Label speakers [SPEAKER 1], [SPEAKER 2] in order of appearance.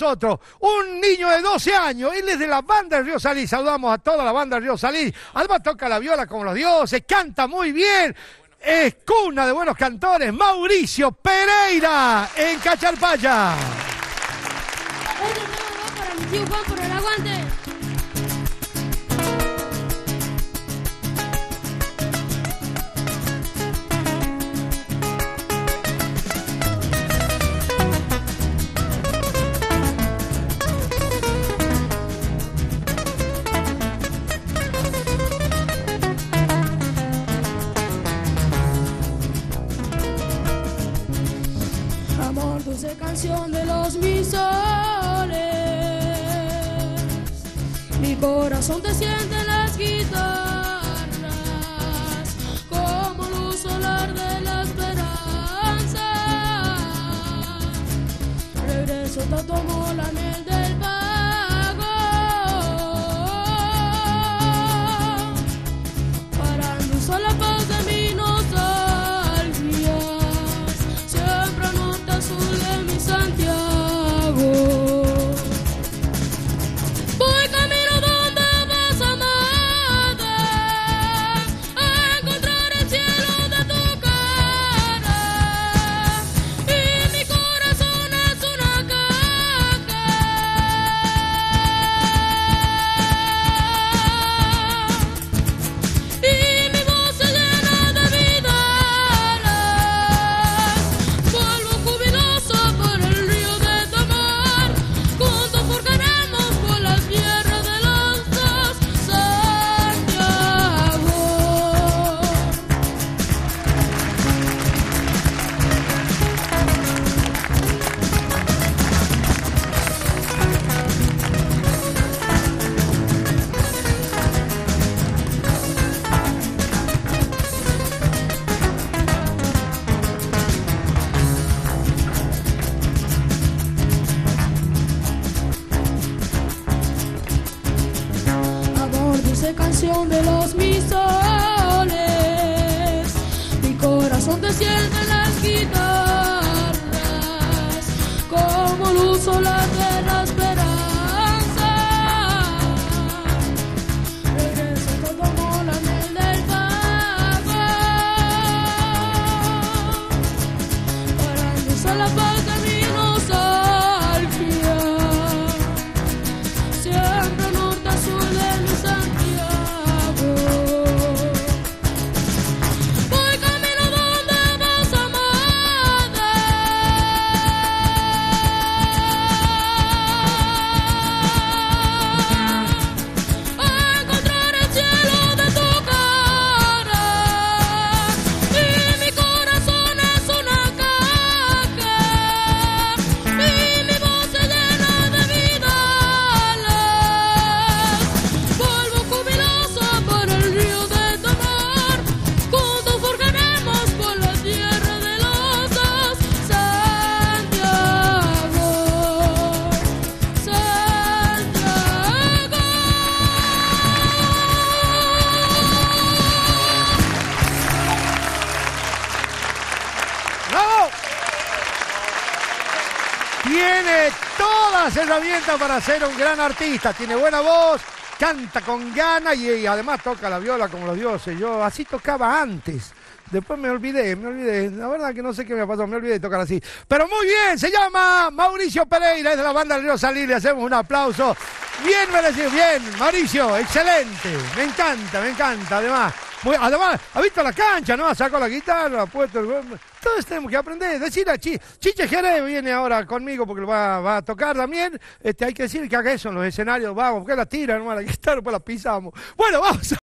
[SPEAKER 1] nosotros un niño de 12 años, él es de la banda de Río Salí, saludamos a toda la banda de Río Salí, además toca la viola como los dioses, canta muy bien, es cuna de buenos cantores, Mauricio Pereira en Cacharpaya.
[SPEAKER 2] Dulce canción de los misoles. Mi corazón te siente en las guitarras, como luz solar de la esperanza. Regreso, te tomo la miel del Canción de los misoles. Mi corazón en las guitarras,
[SPEAKER 1] ¡Bravo! Tiene todas las herramientas para ser un gran artista. Tiene buena voz, canta con ganas y, además toca la viola como los dioses. Yo así tocaba antes. Después me olvidé, me olvidé. La verdad que no sé qué me pasó, me olvidé de tocar así. Pero muy bien, se llama Mauricio Pereira, es de la banda Río Salir. Le hacemos un aplauso. Bien merecido, bien, Mauricio, excelente. Me encanta, me encanta. Además, además, ha visto la cancha, ¿no? Sacó la guitarra, ha puesto el. Todos tenemos que aprender. Decir a Chi, Chiche Jerez viene ahora conmigo porque lo va, va a tocar también. Este, hay que decir que haga eso en los escenarios. Vamos, porque la tira, nomás la guitarra, pues la pisamos. Bueno, vamos.